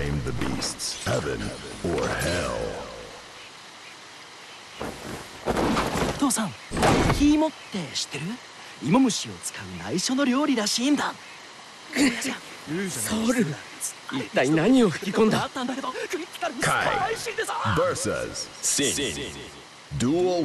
claim the beasts, heaven or hell. 父さんキーモって知ってる芋虫を使う内緒の料理らしいんだソウル一体何を吹き込んだ Kai versus Sin. Duel